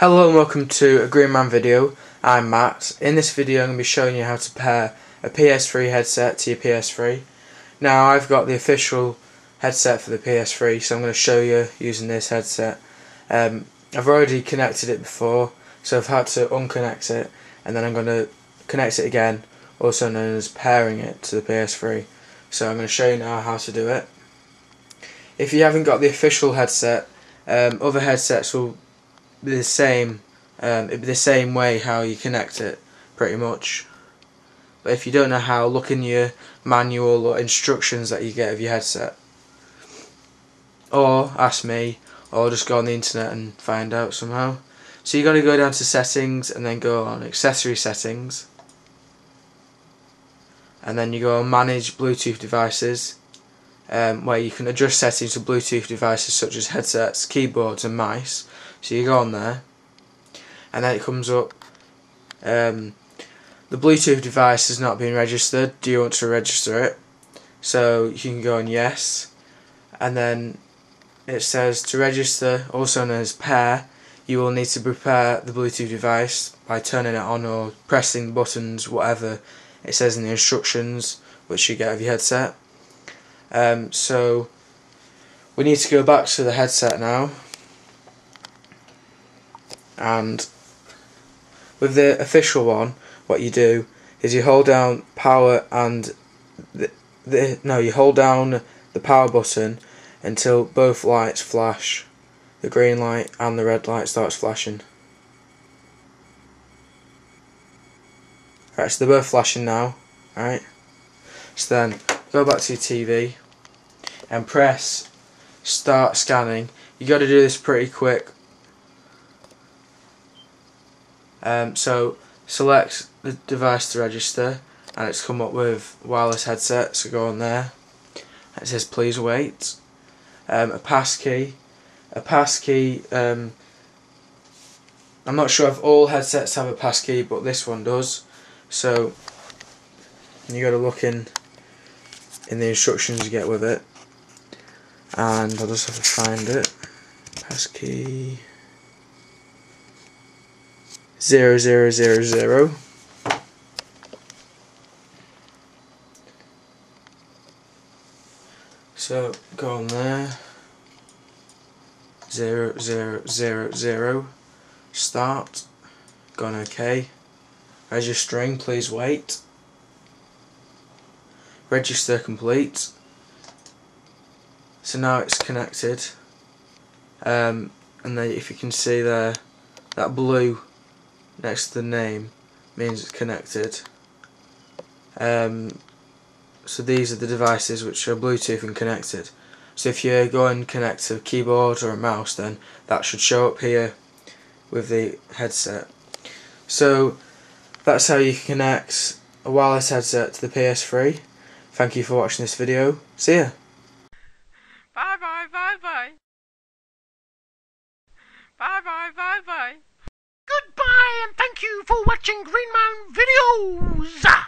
Hello and welcome to a Green Man video. I'm Matt. In this video I'm going to be showing you how to pair a PS3 headset to your PS3. Now I've got the official headset for the PS3 so I'm going to show you using this headset. Um, I've already connected it before so I've had to unconnect it and then I'm going to connect it again also known as pairing it to the PS3. So I'm going to show you now how to do it. If you haven't got the official headset um, other headsets will the same. Um, it'd be the same way how you connect it, pretty much. But if you don't know how, look in your manual or instructions that you get of your headset. Or ask me, or just go on the internet and find out somehow. So you got to go down to settings and then go on accessory settings. And then you go on manage Bluetooth devices um, where you can adjust settings to Bluetooth devices such as headsets, keyboards and mice. So you go on there and then it comes up um, the Bluetooth device has not been registered. Do you want to register it? So you can go on yes and then it says to register, also known as pair, you will need to prepare the Bluetooth device by turning it on or pressing buttons, whatever it says in the instructions which you get of your headset. Um, so we need to go back to the headset now and with the official one what you do is you hold down power and the, the no you hold down the power button until both lights flash the green light and the red light starts flashing right so they're both flashing now right so then go back to your TV and press start scanning. You got to do this pretty quick. Um, so select the device to register and it's come up with wireless headset so go on there. It says please wait. Um, a passkey a passkey um, I'm not sure if all headsets have a passkey but this one does. So you got to look in in the instructions you get with it. And I'll just have to find it. Passkey zero zero zero zero. So go on there. Zero zero zero zero. Start. Go on OK registering please wait. Register complete. So now it's connected. Um, and then if you can see there that blue next to the name means it's connected um, so these are the devices which are Bluetooth and connected so if you go and connect a keyboard or a mouse then that should show up here with the headset so that's how you connect a wireless headset to the PS3 Thank you for watching this video. See ya. Bye bye bye bye. Bye bye bye bye. Watching Green Man videos.